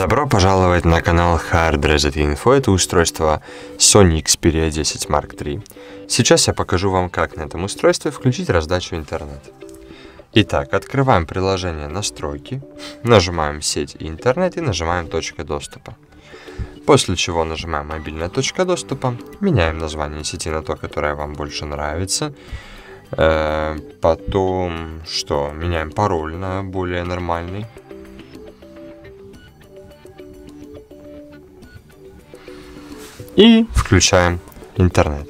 Добро пожаловать на канал Hard Reset Info. Это устройство Sony Xperia 10 Mark III. Сейчас я покажу вам, как на этом устройстве включить раздачу интернета. Итак, открываем приложение «Настройки», нажимаем «Сеть и интернет» и нажимаем «Точка доступа». После чего нажимаем «Мобильная точка доступа», меняем название сети на то, которое вам больше нравится. Э, потом, что, меняем пароль на более нормальный. И включаем интернет.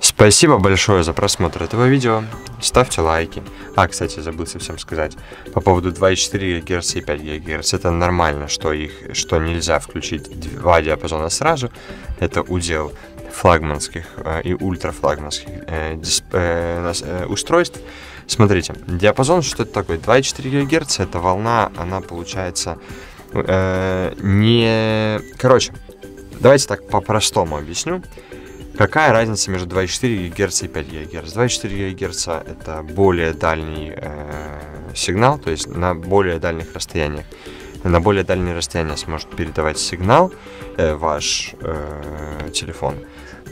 Спасибо большое за просмотр этого видео. Ставьте лайки. А, кстати, забыл совсем сказать. По поводу 2,4 ГГц и 5 ГГц. Это нормально, что их что нельзя включить два диапазона сразу. Это удел флагманских э, и ультрафлагманских э, э, устройств. Смотрите, диапазон что это такое? 2,4 ГГц это волна, она получается не... Короче, давайте так по-простому объясню. Какая разница между 2,4 ГГц и 5 ГГц? 2,4 ГГц это более дальний э, сигнал, то есть на более дальних расстояниях. На более дальние расстояния сможет передавать сигнал э, ваш э, телефон,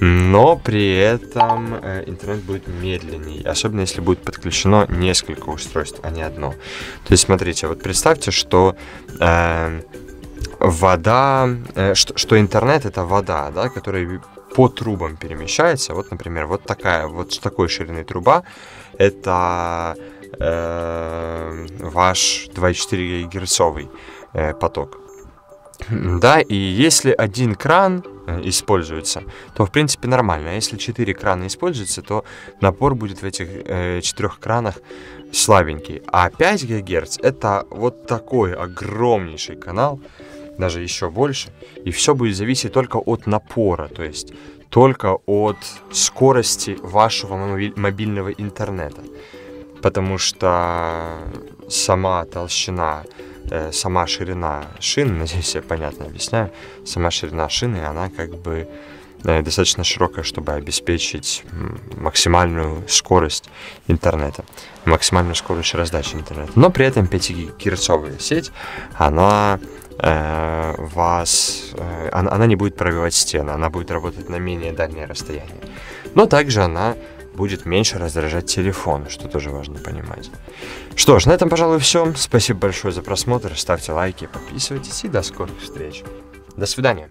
но при этом э, интернет будет медленнее, особенно если будет подключено несколько устройств, а не одно. То есть смотрите, вот представьте, что э, вода, э, что, что интернет это вода, да, которая по трубам перемещается. Вот, например, вот такая, вот с такой ширины труба, это э, ваш 2,4 герцовый э, поток. Да, и если один кран э, используется, то в принципе нормально. А если четыре крана используются, то напор будет в этих э, четырех кранах слабенький. А 5 ГГц это вот такой огромнейший канал, даже еще больше. И все будет зависеть только от напора, то есть только от скорости вашего мобильного интернета. Потому что сама толщина, сама ширина шин, надеюсь, я понятно объясняю, сама ширина шины, она как бы э, достаточно широкая, чтобы обеспечить максимальную скорость интернета, максимальную скорость раздачи интернета. Но при этом 5-гигагерцовая сеть, она э, вас, э, она, она не будет пробивать стены, она будет работать на менее дальнее расстояние. Но также она будет меньше раздражать телефон, что тоже важно понимать. Что ж, на этом, пожалуй, все. Спасибо большое за просмотр, ставьте лайки, подписывайтесь и до скорых встреч. До свидания.